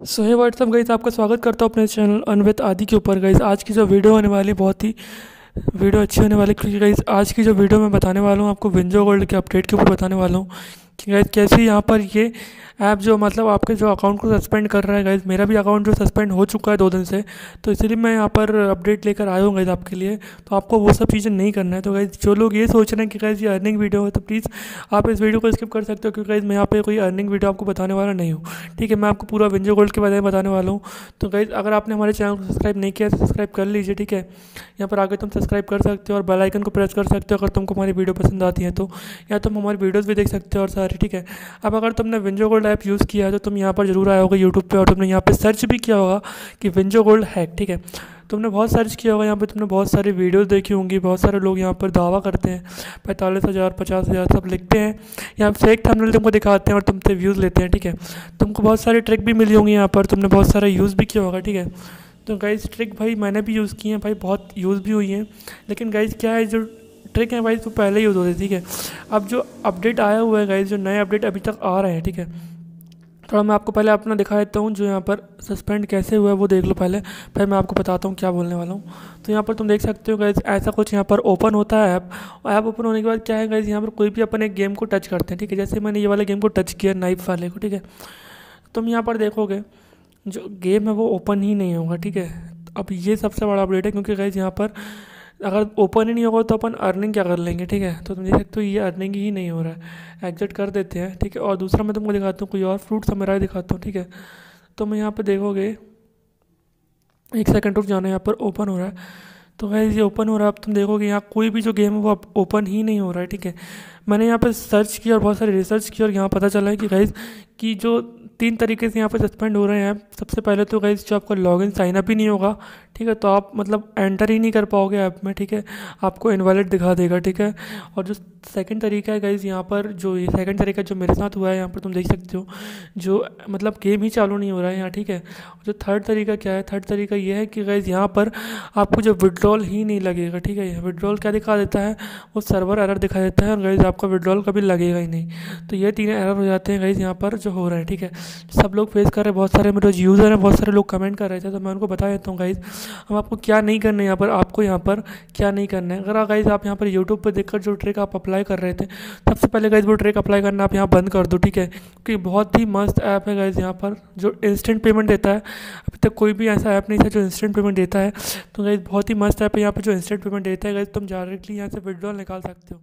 सो है WhatsApp guys, आपका स्वागत करता हूँ अपने चैनल अनवित आदि के ऊपर। गाइस, आज की जो वीडियो होने वाली, बहुत ही वीडियो अच्छी होने वाली क्योंकि गाइस, आज की जो वीडियो मैं बताने वाला हूँ, आपको विंजो गोल्ड के अपडेट के ऊपर बताने वाला हूँ। कैसे यहाँ पर ये ऐप जो मतलब आपके जो अकाउंट को सस्पेंड कर रहा है गाइज़ मेरा भी अकाउंट जो सस्पेंड हो चुका है दो दिन से तो इसलिए मैं यहाँ पर अपडेट लेकर आया हूँ गाइज़ आपके लिए। तो आपको वो सब चीज़ें नहीं करना है। तो गाइज़ जो लोग ये सोच रहे हैं कि गाइज़ ये अर्निंग वीडियो है तो प्लीज़ आप इस वीडियो को स्किप कर सकते हो, क्योंकि गाइज़ मैं यहाँ पे कोई अर्निंग वीडियो आपको बताने वाला नहीं हूँ। ठीक है, मैं आपको पूरा विंजो गोल्ड के बारे में बताने वाला हूँ। तो गाइज़ अगर आपने हमारे चैनल को सब्सक्राइब नहीं किया तो सब्सक्राइब कर लीजिए, ठीक है? यहाँ पर आगे तुम सब्सक्राइब कर सकते हो और बेल आइकन को प्रेस कर सकते हो अगर तुमको हमारी वीडियो पसंद आती है तो। या तुम हमारी वीडियोज़ भी देख सकते हो और सारी ठीक है? अब अगर तुमने विंजो गोल्ड ऐप यूज़ किया है तो तुम यहाँ पर ज़रूर आए होगा यूट्यूब पर और तुमने यहाँ पर सर्च भी किया होगा कि विंजो गोल्ड हैक ठीक है? तुमने बहुत सर्च किया होगा, यहाँ पे तुमने बहुत सारी वीडियोस देखी होंगी, बहुत सारे लोग यहाँ पर दावा करते हैं। पैंतालीस हज़ार, पचास हज़ार, सब लिखते हैं। यहाँ फेक थंबनेल तुमको दिखाते हैं और तुमसे व्यूज़ लेते हैं, ठीक है? तुमको बहुत सारी ट्रिक भी मिली होंगी यहाँ पर, तुमने बहुत सारा यूज़ भी किया होगा, ठीक है? तो गाइज़ ट्रिक भाई मैंने भी यूज़ की है, भाई बहुत यूज़ भी हुई है। लेकिन गाइज़ क्या है जो ट्रिक है भाई तो पहले यूज़ होती ठीक है? अब जो अपडेट आया हुआ है गाइज़ जो नए अपडेट अभी तक आ रहे हैं, ठीक है? थोड़ा मैं आपको पहले अपना दिखा देता हूँ, जो यहाँ पर सस्पेंड कैसे हुआ है, वो देख लो पहले। फिर मैं आपको बताता हूँ क्या बोलने वाला हूँ। तो यहाँ पर तुम देख सकते हो गैस ऐसा कुछ यहाँ पर ओपन होता है ऐप और ऐप ओपन होने के बाद क्या है गैस यहाँ पर कोई भी अपन एक गेम को टच करते हैं, ठीक है? जैसे मैंने ये वाला गेम को टच किया नाइफ वाले को, ठीक है? तुम यहाँ पर देखोगे, जो गेम है वो ओपन ही नहीं होगा, ठीक है? अब ये सबसे बड़ा अपडेट है, क्योंकि गैस यहाँ पर अगर ओपन ही नहीं होगा तो अपन अर्निंग क्या कर लेंगे, ठीक है? तो तुम देख सकते हो ये अर्निंग ही नहीं हो रहा है। एग्जिट कर देते हैं, ठीक है? और दूसरा मैं तुमको दिखाता हूँ, कोई और फ्रूट समरा दिखाता हूँ, ठीक है? तो मैं यहाँ पर देखोगे, एक सेकेंड रुक जाना, यहाँ पर ओपन हो रहा है। तो वैसे ये ओपन हो रहा है। अब तुम देखोगे यहाँ कोई भी जो गेम है वो ओपन ही नहीं हो रहा है, ठीक है? मैंने यहाँ पर सर्च किया और बहुत सारी रिसर्च की और यहाँ पता चला है कि गाइज़ कि जो तीन तरीके से यहाँ पर सस्पेंड हो रहे हैं, सबसे पहले तो गाइज़ जो आपका लॉगिन साइन अप ही नहीं होगा, ठीक है? तो आप मतलब एंटर ही नहीं कर पाओगे ऐप में, ठीक है? आपको इनवैलिड दिखा देगा, ठीक है? और जो सेकंड तरीका है गाइज़ यहाँ पर जो ये सेकंड तरीका जो मेरे साथ हुआ है, यहाँ पर तुम देख सकते हो, जो मतलब गेम ही चालू नहीं हो रहा है यहाँ, ठीक है? जो थर्ड तरीका क्या है? थर्ड तरीका ये है कि गाइज़ यहाँ पर आपको जो विड्रॉल ही नहीं लगेगा, ठीक है? विड्रॉल क्या दिखा देता है? वो सर्वर एरर दिखा देता है और गाइज़ आपका विड्रॉल कभी लगेगा ही नहीं। तो ये तीन एरर हो जाते हैं गाइज़ यहाँ पर जो हो रहा है, ठीक है? सब लोग फेस कर रहे हैं, बहुत सारे मेरे यूज़र हैं, बहुत सारे लोग कमेंट कर रहे थे तो मैं उनको बता देता हूँ गाइज़ हम आपको क्या नहीं करना है यहाँ पर, आपको यहाँ पर क्या नहीं करना है। अगर गाइज़ आप यहाँ पर यूट्यूब पर देखकर जो ट्रिक आप अप्लाई कर रहे थे, सबसे पहले गाइज़ वो ट्रिक अप्लाई करना आप यहाँ बंद कर दो, ठीक है? क्योंकि बहुत ही मस्त ऐप है गाइज़ यहाँ पर, जो इंस्टेंट पेमेंट देता है। अभी तक कोई भी ऐसा ऐप नहीं था जो इंस्टेंट पेमेंट देता है। तो गाइज़ बहुत ही मस्त ऐप है यहाँ पर जो इंस्टेंट पेमेंट देता है गाइज़ तुम डायरेक्टली यहाँ से विड्रॉल निकाल सकते हो।